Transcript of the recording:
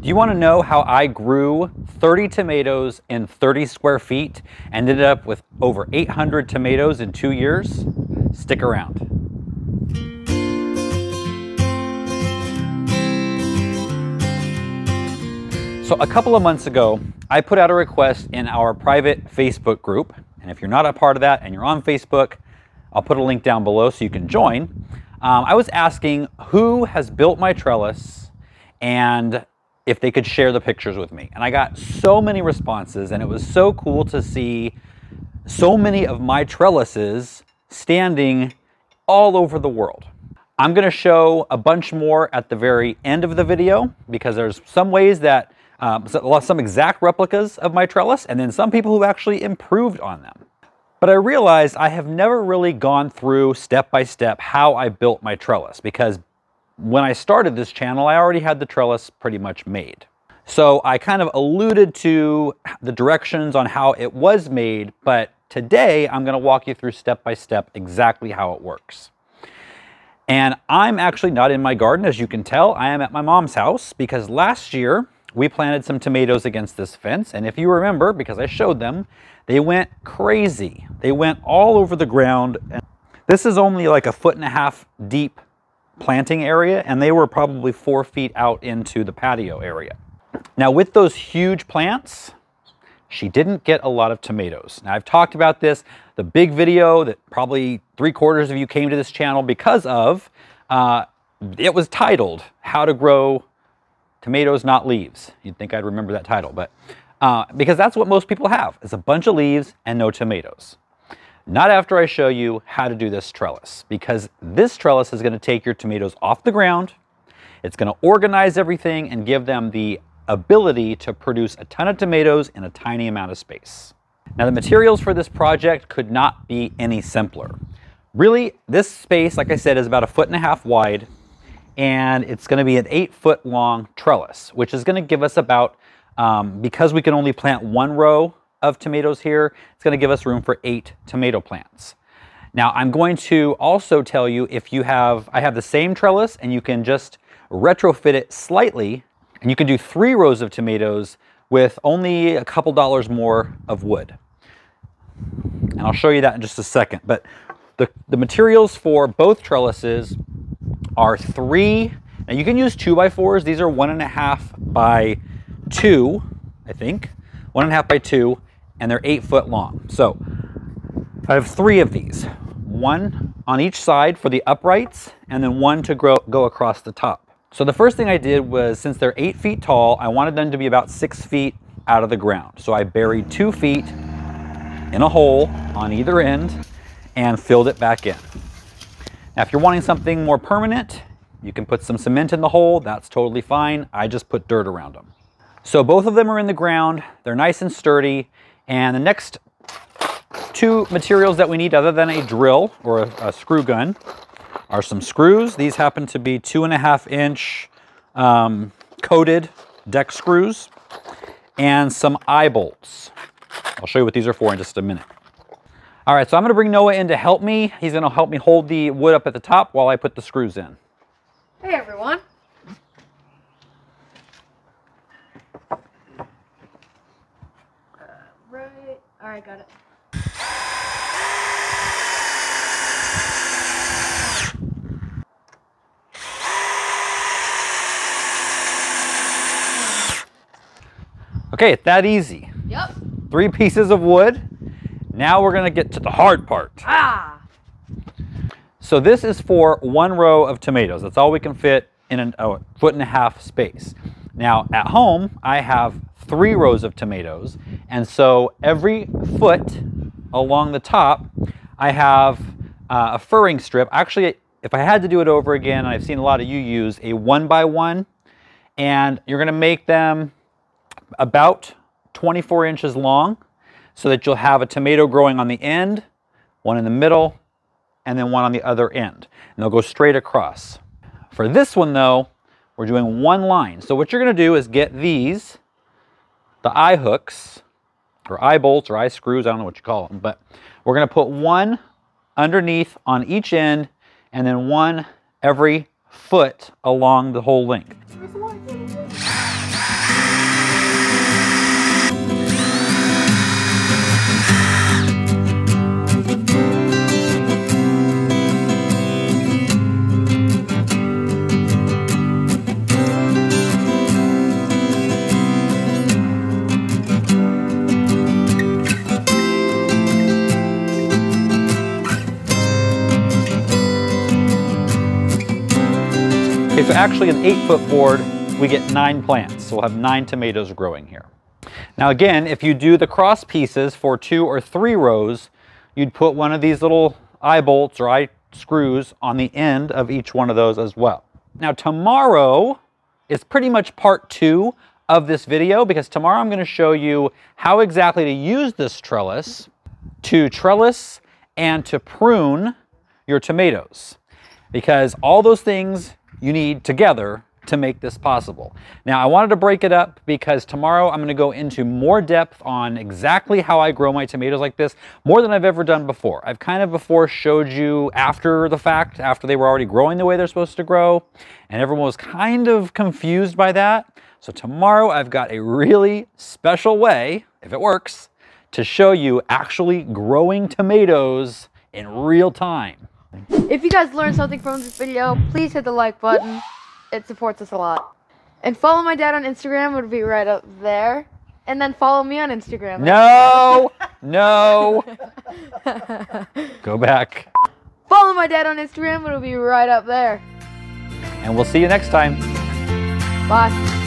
Do you want to know how I grew 30 tomatoes in 30 square feet and ended up with over 800 tomatoes in two years? Stick around. So a couple of months ago, I put out a request in our private Facebook group. And if you're not a part of that and you're on Facebook, I'll put a link down below so you can join. Um, I was asking who has built my trellis and if they could share the pictures with me. And I got so many responses and it was so cool to see so many of my trellises standing all over the world. I'm gonna show a bunch more at the very end of the video because there's some ways that um, some exact replicas of my trellis and then some people who actually improved on them. But I realized I have never really gone through step by step how I built my trellis because when I started this channel, I already had the trellis pretty much made. So I kind of alluded to the directions on how it was made, but today I'm gonna walk you through step by step exactly how it works. And I'm actually not in my garden, as you can tell. I am at my mom's house because last year we planted some tomatoes against this fence. And if you remember, because I showed them, they went crazy. They went all over the ground. And this is only like a foot and a half deep planting area and they were probably four feet out into the patio area. Now with those huge plants, she didn't get a lot of tomatoes. Now I've talked about this, the big video that probably three quarters of you came to this channel because of, uh, it was titled How to Grow Tomatoes Not Leaves. You'd think I'd remember that title, but uh, because that's what most people have, is a bunch of leaves and no tomatoes. Not after I show you how to do this trellis, because this trellis is gonna take your tomatoes off the ground, it's gonna organize everything and give them the ability to produce a ton of tomatoes in a tiny amount of space. Now the materials for this project could not be any simpler. Really, this space, like I said, is about a foot and a half wide, and it's gonna be an eight foot long trellis, which is gonna give us about, um, because we can only plant one row of tomatoes here, it's gonna give us room for eight tomato plants. Now I'm going to also tell you if you have, I have the same trellis and you can just retrofit it slightly and you can do three rows of tomatoes with only a couple dollars more of wood. And I'll show you that in just a second. But the, the materials for both trellises are three, and you can use two by fours. These are one and a half by two, I think. One and a half by two, and they're eight foot long. So I have three of these, one on each side for the uprights, and then one to grow, go across the top. So the first thing I did was, since they're eight feet tall, I wanted them to be about six feet out of the ground. So I buried two feet in a hole on either end and filled it back in. Now, if you're wanting something more permanent, you can put some cement in the hole. That's totally fine. I just put dirt around them. So both of them are in the ground. They're nice and sturdy. And the next two materials that we need other than a drill or a, a screw gun are some screws. These happen to be two and a half inch um, coated deck screws and some eye bolts. I'll show you what these are for in just a minute. All right, so I'm gonna bring Noah in to help me. He's gonna help me hold the wood up at the top while I put the screws in. Hey everyone. All right, got it. Okay, it's that easy. Yep. Three pieces of wood. Now we're gonna get to the hard part. Ah! So this is for one row of tomatoes. That's all we can fit in a oh, foot and a half space. Now at home, I have three rows of tomatoes. And so every foot along the top, I have uh, a furring strip. Actually, if I had to do it over again, I've seen a lot of you use a one by one, and you're gonna make them about 24 inches long so that you'll have a tomato growing on the end, one in the middle, and then one on the other end. And they'll go straight across. For this one though, we're doing one line. So what you're gonna do is get these the eye hooks, or eye bolts, or eye screws, I don't know what you call them, but we're gonna put one underneath on each end, and then one every foot along the whole length. So actually an eight foot board, we get nine plants. So we'll have nine tomatoes growing here. Now again, if you do the cross pieces for two or three rows, you'd put one of these little eye bolts or eye screws on the end of each one of those as well. Now tomorrow is pretty much part two of this video because tomorrow I'm going to show you how exactly to use this trellis to trellis and to prune your tomatoes because all those things you need together to make this possible. Now I wanted to break it up because tomorrow I'm going to go into more depth on exactly how I grow my tomatoes like this, more than I've ever done before. I've kind of before showed you after the fact, after they were already growing the way they're supposed to grow, and everyone was kind of confused by that. So tomorrow I've got a really special way, if it works, to show you actually growing tomatoes in real time. If you guys learned something from this video, please hit the like button. It supports us a lot. And follow my dad on Instagram, it'll be right up there. And then follow me on Instagram. No, no. Go back. Follow my dad on Instagram, it'll be right up there. And we'll see you next time. Bye.